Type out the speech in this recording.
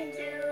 can do.